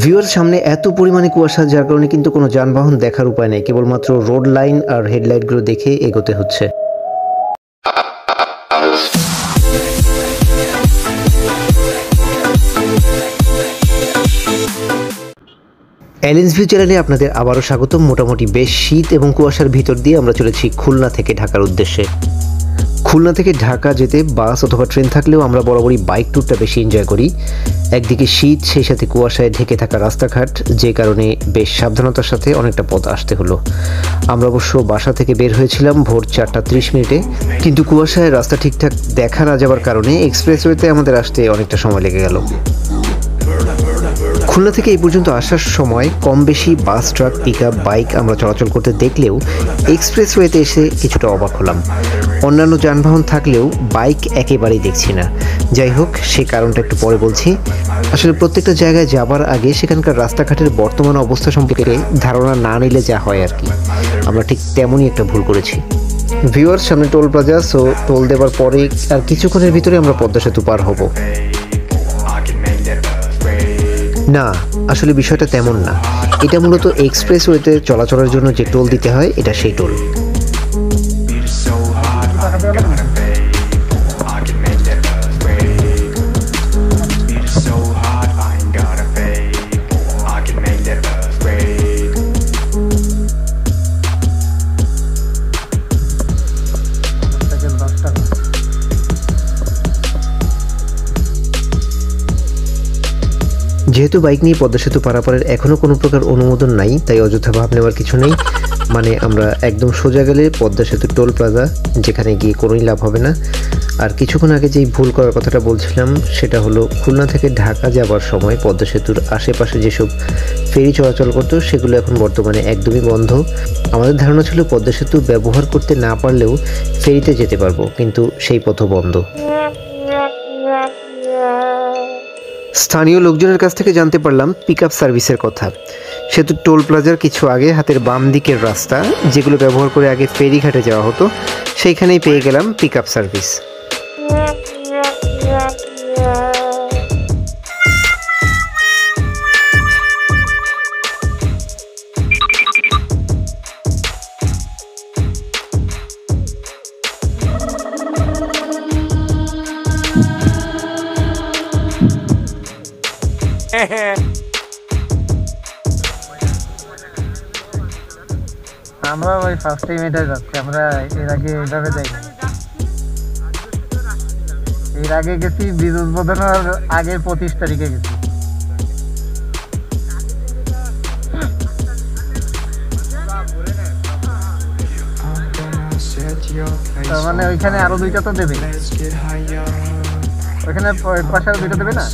Viewer সামনে এত পরিমাণে কুয়াশা, যার কারণে কিন্তু কোনো যানবাহন দেখার উপায় নেই। কেবলমাত্র রোড লাইন আর হেডলাইটগুলো দেখে এগোতে হচ্ছে। অ্যালেন্স ভিউ চ্যানেলে আপনাদের আবারও স্বাগতম। মোটামুটি বেশ শীত এবং কুয়াশার ভিতর দিয়ে আমরা চলেছি খুলনা থেকে ঢাকার উদ্দেশ্যে। খুলনা থেকে ঢাকা যেতে বাস অথবা ট্রেন থাকলেও আমরা বরাবরই বাইক ট্যুরটা বেশি এনজয় করি। একদিকে শীত, সেই সাথে কুয়াশায় ঢেকে থাকা রাস্তাঘাট, যে কারণে বেশ সাবধানতার সাথে অনেকটা পথ আসতে হলো। আমরা অবশ্য বাসা থেকে বের হয়েছিলাম ভোর চারটা ত্রিশ মিনিটে, কিন্তু কুয়াশায় রাস্তা ঠিকঠাক দেখা না যাওয়ার কারণে এক্সপ্রেসওয়েতে আমাদের আসতে অনেকটা সময় লেগে গেল। খুলনা থেকে এই পর্যন্ত আসার সময় কম বেশি বাস, ট্রাক পিক বাইক আমরা চলাচল করতে দেখলেও এক্সপ্রেসওয়েতে এসে কিছুটা অবাক হলাম। অন্যান্য যানবাহন থাকলেও বাইক একেবারেই দেখছি না। যাই হোক, সে কারণটা একটু পরে বলছি। আসলে প্রত্যেকটা জায়গায় যাবার আগে সেখানকার রাস্তাঘাটের বর্তমান অবস্থা সম্পর্কে ধারণা না নিলে যা হয় আর কি। আমরা ঠিক তেমনই একটা ভুল করেছি। ভিউয়ার সামনে টোল প্লাজা সো টোল দেওয়ার পরে আর কিছুক্ষণের ভিতরে আমরা পদ্মা সেতু পার হব। না, আসলে বিষয়টা তেমন না। এটা মূলত এক্সপ্রেসওয়েতে চলাচলের জন্য যে টোল দিতে হয়, এটা সেই টোল। যেহেতু বাইক নিয়ে পদ্মা সেতু পারাপারের এখনও কোনো প্রকার অনুমোদন নাই, তাই অযথা ভাব নেওয়ার কিছু নেই। মানে আমরা একদম সোজা গেলে পদ্মা সেতু টোল প্লাজা, যেখানে গিয়ে কোনোই লাভ হবে না। আর কিছুক্ষণ আগে যেই ভুল করার কথাটা বলছিলাম, সেটা হলো খুলনা থেকে ঢাকা যাবার সময় পদ্মা সেতুর আশেপাশে যেসব ফেরি চলাচল করতো, সেগুলো এখন বর্তমানে একদমই বন্ধ। আমাদের ধারণা ছিল পদ্মা সেতু ব্যবহার করতে না পারলেও ফেরিতে যেতে পারব, কিন্তু সেই পথও বন্ধ। স্থানীয় লোকজনের কাছ থেকে জানতে পারলাম পিক সার্ভিসের কথা। সেতু টোল প্লাজার কিছু আগে হাতের বাম দিকের রাস্তা, যেগুলো ব্যবহার করে আগে ফেরিঘাটে যাওয়া হতো, সেইখানেই পেয়ে গেলাম পিক সার্ভিস আমরা ওই ফার্স্ট টাইম এটা যাচ্ছি, আমরা এর আগে এইভাবে যাইনি এর আগে গেছি বীজ উদ্বোধনের আগের পঁচিশ তারিখে গেছি। তার মানে ওইখানে আরও দুইটা তো দেবে ওইখানে ওই পাশে আরও দেবে না?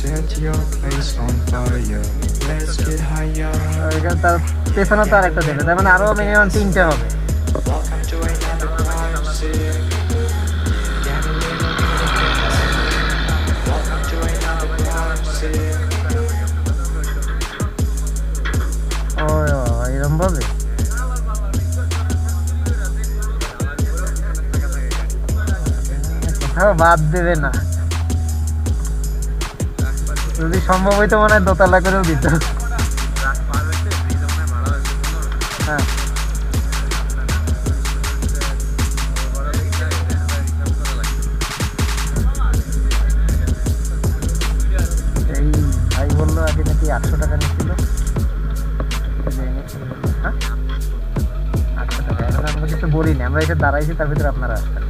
ওইখানে তার পেছনে তো আরেকটা দেবে তার মানে আরও মিনিমাম তিনটে হবে। ও এরকম ভাবে? কোথাও বাদ দেবে না। যদি সম্ভব হইতো মনে হয় দোতলা করেও দিত। হ্যাঁ। আগে নাকি আটশো টাকা হ্যাঁ? আটশো টাকা। আমরা কিছু বলিনি, আমরা দাঁড়াইছি, তার ভিতরে আপনারা আসছেন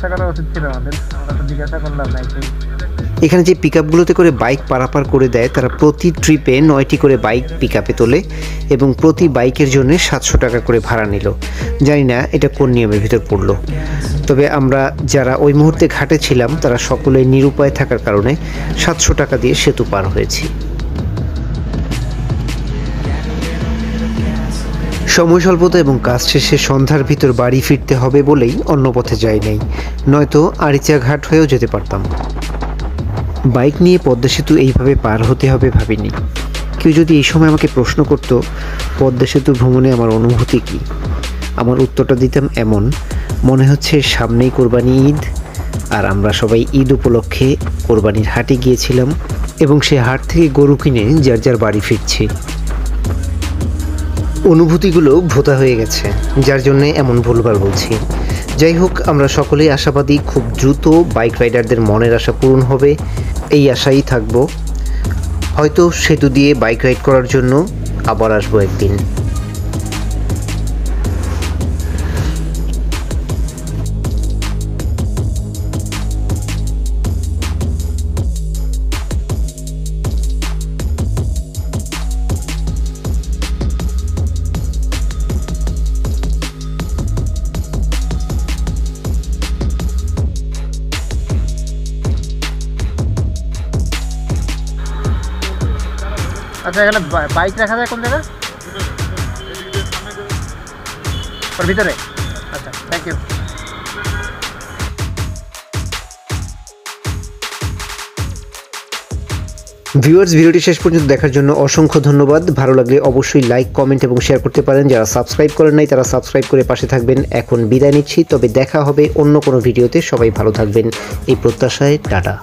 জিজ্ঞাসা করা উচিত ছিল আমাদের। আমরা তো জিজ্ঞাসা করলাম এখানে যে পিক আপগুলোতে করে বাইক পারাপার করে দেয়, তারা প্রতি ট্রিপে নয়টি করে বাইক পিক আপে তোলে এবং প্রতি বাইকের জন্য সাতশো টাকা করে ভাড়া নিল। জানি না এটা কোন নিয়মের ভিতর পড়ল। তবে আমরা যারা ওই মুহূর্তে ঘাটে ছিলাম, তারা সকলে নিরুপায় থাকার কারণে সাতশো টাকা দিয়ে সেতু পার হয়েছি। সময় স্বল্পতা এবং কাজ শেষে সন্ধ্যার ভিতর বাড়ি ফিরতে হবে বলেই অন্য পথে যাই নাই। নয়তো আরিচা ঘাট হয়েও যেতে পারতাম। বাইক নিয়ে পদ্মা সেতু এইভাবে পার হতে হবে ভাবিনি। কেউ যদি এই সময় আমাকে প্রশ্ন করতো, পদ্মা সেতু ভ্রমণে আমার অনুভূতি কী? আমার উত্তরটা দিতাম এমন, মনে হচ্ছে সামনেই কোরবানি ঈদ, আর আমরা সবাই ঈদ উপলক্ষে কোরবানির হাটে গিয়েছিলাম এবং সে হাট থেকে গরু কিনে যার যার বাড়ি ফিরছি। অনুভূতিগুলো ভোতা হয়ে গেছে, যার জন্য এমন ভুলবার বলছি। যাই হোক, আমরা সকলেই আশাবাদী খুব দ্রুত বাইক রাইডারদের মনের আশা পূরণ হবে, এই আশাই থাকব। হয়তো সেতু দিয়ে বাইক রাইড করার জন্য আবার আসব একদিন। আচ্ছা এখানে বাইক রাখা যায় কোন জায়গায়? ওর ভিতরে? আচ্ছা থ্যাংক ইউ ভিউয়ার্স ভিডিওটি শেষ পর্যন্ত দেখার জন্য অসংখ্য ধন্যবাদ। ভালো লাগলে অবশ্যই লাইক কমেন্ট এবং শেয়ার করতে পারেন। যারা সাবস্ক্রাইব করেন নাই, তারা সাবস্ক্রাইব করে পাশে থাকবেন। এখন বিদায় নিচ্ছি, তবে দেখা হবে অন্য কোনো ভিডিওতে। সবাই ভালো থাকবেন। এই প্রত্যাশায়, টাটা।